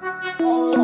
Oh.